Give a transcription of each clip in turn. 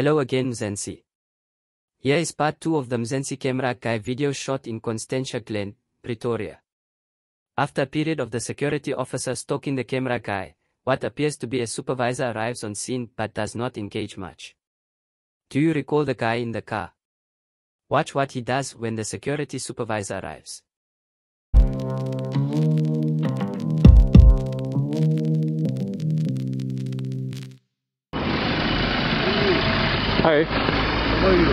Hello again Mzansi. Here is part 2 of the Mzansi camera guy video shot in Constantia Glen, Pretoria. After a period of the security officer stalking the camera guy, what appears to be a supervisor arrives on scene but does not engage much. Do you recall the guy in the car? Watch what he does when the security supervisor arrives. Hi. How are you?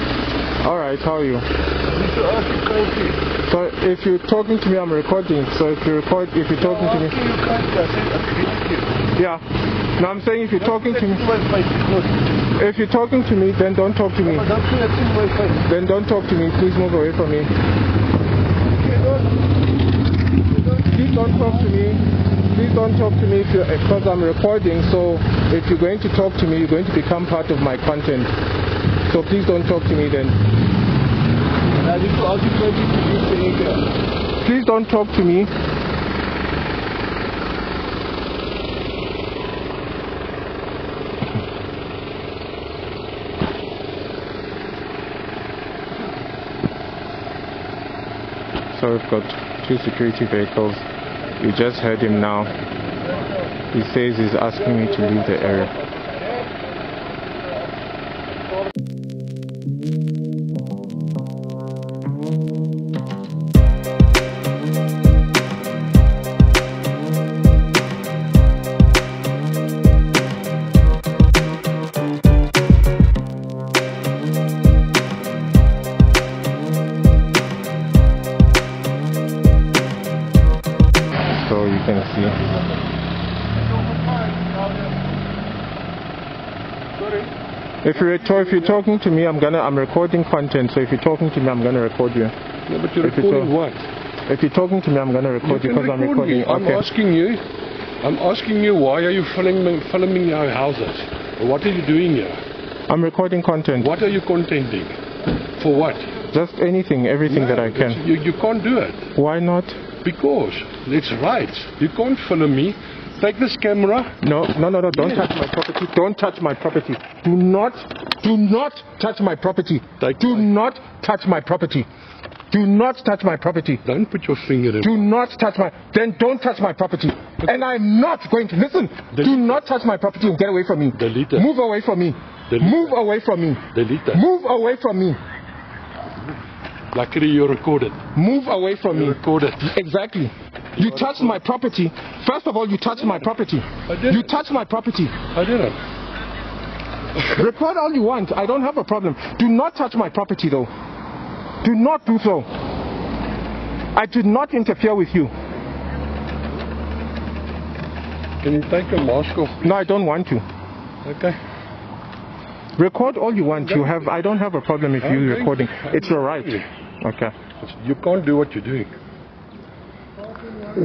All right. How are you? You should ask your country. So if you're talking to me, I'm recording. So if you record, if you're talking to me, oh, Asking your country, I said, I believe you. yeah. No, I'm saying if you're talking to me, That's my face, it's not. if you're talking to me, then don't talk to me. But I'm saying that's in my face. Then don't talk to me. Please move away from me. Please don't talk to me. Please don't talk to me because I'm recording. So if you're going to talk to me, you're going to become part of my content. So please don't talk to me then. Please don't talk to me. So we've got two security vehicles. You just heard him now. He says he's asking me to leave the area. If you're if you're talking to me, I'm gonna I'm recording content. So if you're talking to me, I'm gonna record you. No, but you're If recording all- what? If you're talking to me, I'm gonna record you because I'm recording. me. I'm Okay. asking you. I'm asking you why are you filming filming our houses? What are you doing here? I'm recording content. What are you contenting? For what? Just anything, everything that I can. You, you can't do it. Why not? Because it's right. You can't film me. Take this camera. No, no, no, no. Don't touch my property. Don't touch my property. Do not, do not touch my property. Take Do my- not touch my property. Do not touch my property. Don't put your finger in. Do not touch my. Then don't touch my property. And I'm not going to listen. Do not touch my property and get away from me. Delete. Move away from me. Delete Move away from me. Delete that. Move away from me. Luckily you're recorded. Move away from You're me. recorded. Exactly. You touched my property. First of all, you touched my property. You touched my property. I didn't. Record all you want. I don't have a problem. Do not touch my property, though. Do not do so. I did not interfere with you. Can you take your mask off? No, I don't want to. Okay. Record all you want. You have. I don't have a problem if you're recording. It's your right. Okay. You can't do what you're doing.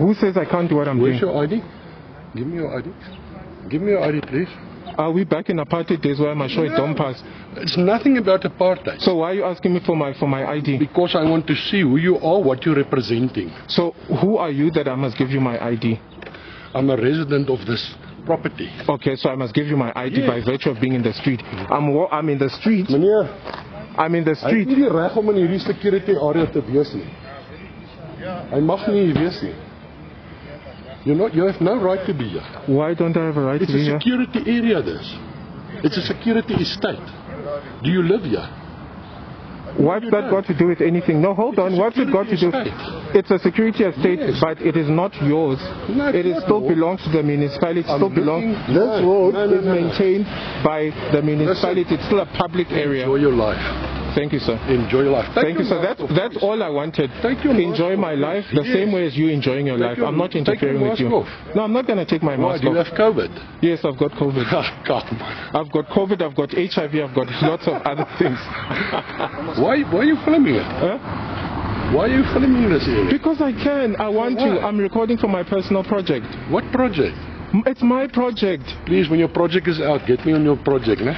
Who says I can't do what I'm Where's doing? your ID? Give me your ID. Give me your ID, please. Are we back in apartheid days where I must show a dompas? It's nothing about apartheid. So why are you asking me for my for my ID? Because I want to see who you are, what you're representing. So who are you that I must give you my ID? I'm a resident of this property. Okay, so I must give you my ID Yes. by virtue of being in the street. I'm I'm in the street. Meneer, I'm in the hy het street. nie die reg om in hierdie security area te wees nie. Hy mag nie hier wees nie. You know, you have no right to be here. Why don't I have a right It's to be here? It's a security area this. It's a security estate. Do you live here? What's that got to do with anything? No, hold It's on. What's it got to do? security It's a security estate, Yes. but it is not yours. No, it is not still yours. belongs to the municipality. It still belongs. This No, road no, is maintained by the municipality. It's still a public area. Enjoy your life. Thank you, sir. Enjoy your life. Take Thank you, sir. That's that's all I wanted. Take your Enjoy my life the same way as you enjoying your Take life. your- I'm not interfering with you. off. No, I'm not going to take my Why? mask Do you off. have COVID? Yes, I've got COVID. Come I've got COVID. I've got HIV. I've got lots of other things. Why, why are you filming it? Huh? Why are you filming this area? Because I can. I want to. I'm recording for my personal project. What project? It's my project. Please, when your project is out, get me on your project, ne?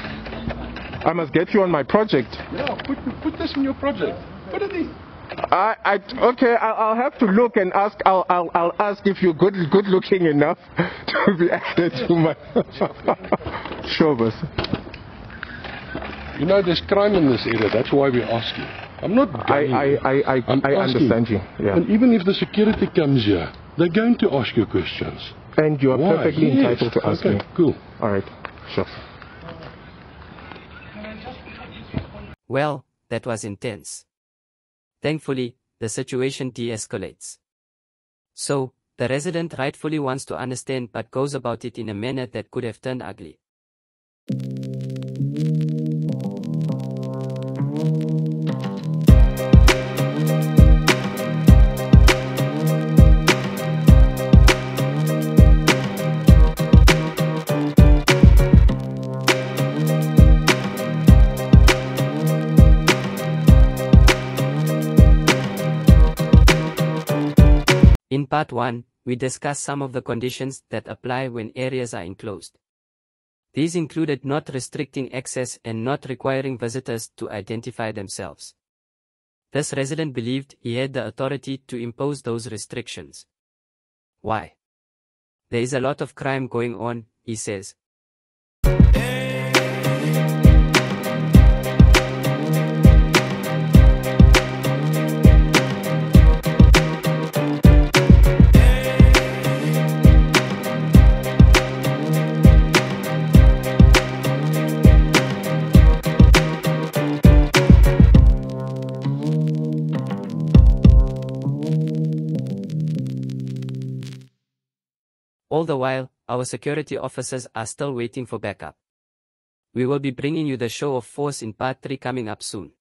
I must get you on my project. Yeah, put, put this in your project. Put it in. I, I okay. I'll, I'll have to look and ask. I'll, I'll, I'll ask if you're good, good looking enough to be added to my. sure, boss. You know, there's crime in this area. That's why we ask you. I'm not. I, I. I, I, I'm I understand you. Yeah. And even if the security comes here, they're going to ask you questions. And you are Why? perfectly Yes. entitled to ask okay, me. cool. All right. Sure. Well, that was intense. Thankfully, the situation de-escalates. So, the resident rightfully wants to understand but goes about it in a manner that could have turned ugly. Part 1, we discussed some of the conditions that apply when areas are enclosed. These included not restricting access and not requiring visitors to identify themselves. This resident believed he had the authority to impose those restrictions. Why? There is a lot of crime going on, he says. All the while, our security officers are still waiting for backup. We will be bringing you the show of force in part 3 coming up soon.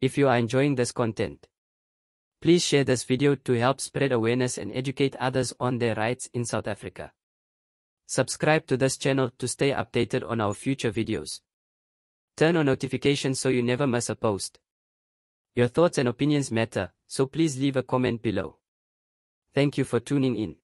If you are enjoying this content, please share this video to help spread awareness and educate others on their rights in South Africa. Subscribe to this channel to stay updated on our future videos. Turn on notifications so you never miss a post. Your thoughts and opinions matter, so please leave a comment below. Thank you for tuning in.